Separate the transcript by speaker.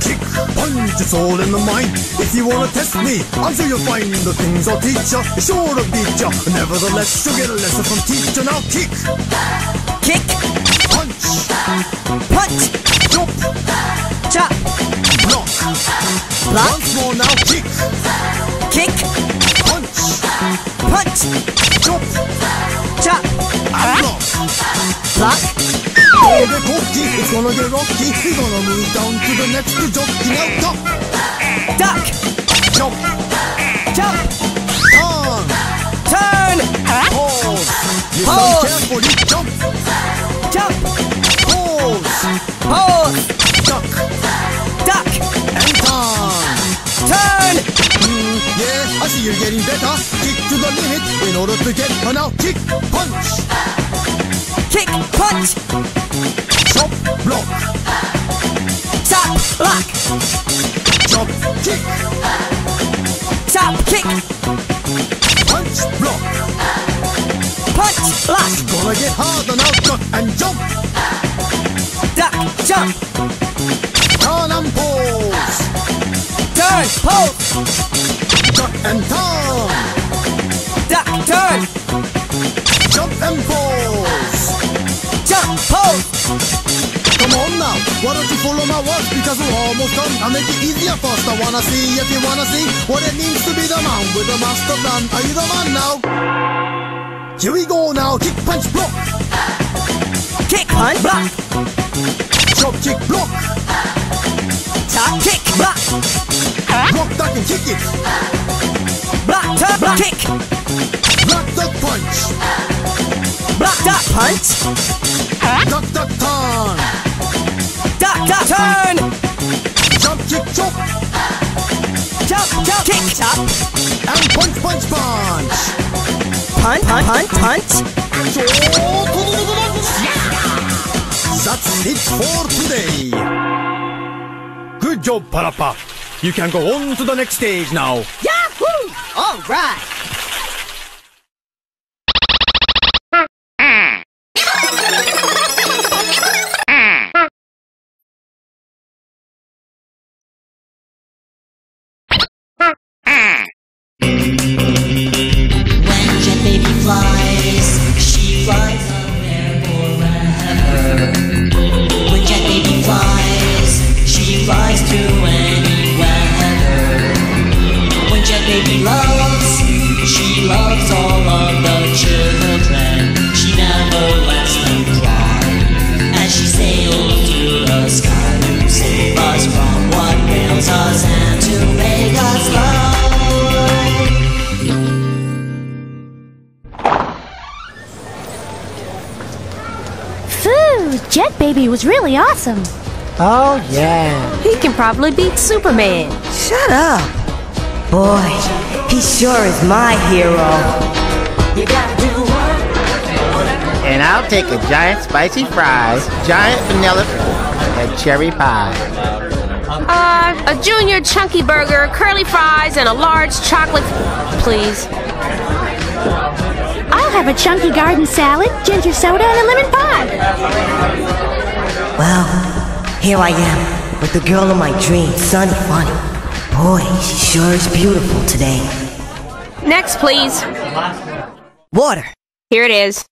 Speaker 1: Kick, punch, it's all in the mind. If you wanna test me, I'm sure you'll find the things I'll teach ya. Sure to beat ya. Nevertheless, you'll get a lesson from teacher. Now kick,
Speaker 2: Kick,
Speaker 1: punch,
Speaker 2: punch,
Speaker 1: jump,
Speaker 2: chop,
Speaker 1: block.
Speaker 2: block,
Speaker 1: Once more now, kick,
Speaker 2: kick,
Speaker 1: punch,
Speaker 2: punch,
Speaker 1: jump,
Speaker 2: chop,
Speaker 1: and block. Gonna get cocky, it's gonna get rocky. We're gonna move down to the next jockey. Now duck,
Speaker 2: duck,
Speaker 1: jump,
Speaker 2: jump,
Speaker 1: turn,
Speaker 2: turn,
Speaker 1: pause. Listen
Speaker 2: Pause.
Speaker 1: carefully, jump,
Speaker 2: jump,
Speaker 1: pause,
Speaker 2: pose,
Speaker 1: duck,
Speaker 2: duck,
Speaker 1: and turn.
Speaker 2: turn,
Speaker 1: Mm, yeah, I see you're getting better. Kick to the limit in order to get her now. Kick, punch,
Speaker 2: kick, punch,
Speaker 1: chop, block,
Speaker 2: chop, block,
Speaker 1: chop, kick,
Speaker 2: chop, kick,
Speaker 1: punch, block.
Speaker 2: punch, block,
Speaker 1: Gonna get harder now. Duck and jump,
Speaker 2: duck, jump,
Speaker 1: turn and pose.
Speaker 2: turn, pose,
Speaker 1: Duck and turn,
Speaker 2: duck, turn,
Speaker 1: why don't you follow my words because we're almost done. I'll make it easier first. I wanna see if you wanna see what it means to be the man with the master plan. Are you the man now? Here we go now. Kick, punch, block.
Speaker 2: kick, punch, block,
Speaker 1: Chop, kick, block.
Speaker 2: chop, kick, block,
Speaker 1: Block, duck, and kick it.
Speaker 2: block, turn, block, kick,
Speaker 1: Block, duck, punch.
Speaker 2: block, duck, punch,
Speaker 1: Duck, duck, turn.
Speaker 2: Duck, turn,
Speaker 1: Jump, kick, chop.
Speaker 2: jump, jump, kick, chop,
Speaker 1: And punch, punch, punch.
Speaker 2: punch, punch, punch, punch.
Speaker 1: That's it for today. Good job, Parappa. You can go on to the next stage now.
Speaker 2: Yahoo! All right.
Speaker 3: Baby loves, she loves all of the children. She never lets them cry. As she sails through the sky to save us from what ails us and to make us love.
Speaker 4: Phoo! Jet Baby was really awesome.
Speaker 5: Oh, yeah.
Speaker 6: He can probably beat Superman.
Speaker 2: Shut up. Boy, he sure is my hero.
Speaker 3: You gotta do what?
Speaker 5: And I'll take a giant spicy fries, giant vanilla and cherry pie.
Speaker 6: Uh, a junior chunky burger, curly fries, and a large chocolate, please.
Speaker 4: I'll have a chunky garden salad, ginger soda, and a lemon pie.
Speaker 2: Well, here I am with the girl of my dreams, Sunny Funny. Boy, she sure is beautiful today.
Speaker 6: Next, please.
Speaker 2: Water.
Speaker 6: Here it is.